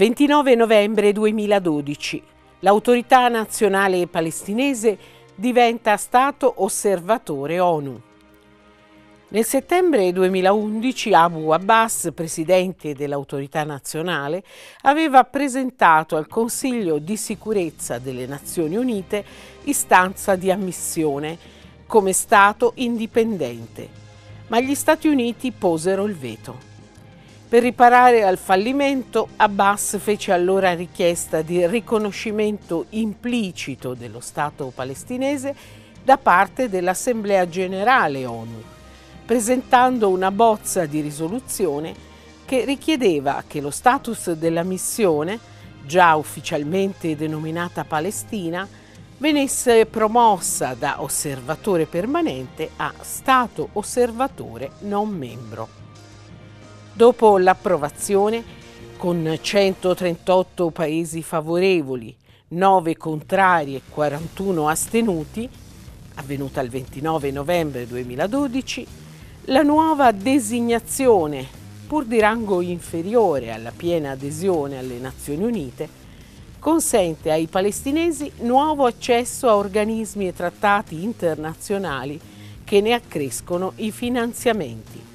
29 novembre 2012. L'autorità nazionale palestinese diventa Stato osservatore ONU. Nel settembre 2011 Abu Abbas, presidente dell'autorità nazionale, aveva presentato al Consiglio di sicurezza delle Nazioni Unite istanza di ammissione come Stato indipendente, ma gli Stati Uniti posero il veto. Per riparare al fallimento, Abbas fece allora richiesta di riconoscimento implicito dello Stato palestinese da parte dell'Assemblea generale ONU, presentando una bozza di risoluzione che richiedeva che lo status della missione, già ufficialmente denominata Palestina, venisse promossa da osservatore permanente a Stato osservatore non membro. Dopo l'approvazione, con 138 paesi favorevoli, 9 contrari e 41 astenuti, avvenuta il 29 novembre 2012, la nuova designazione, pur di rango inferiore alla piena adesione alle Nazioni Unite, consente ai palestinesi nuovo accesso a organismi e trattati internazionali che ne accrescono i finanziamenti.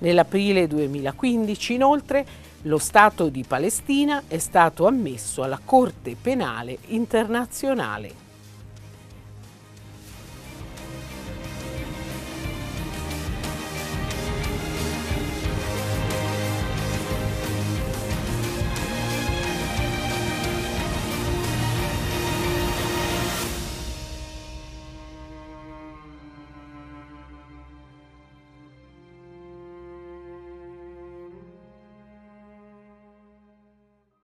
Nell'aprile 2015, inoltre, lo Stato di Palestina è stato ammesso alla Corte Penale Internazionale.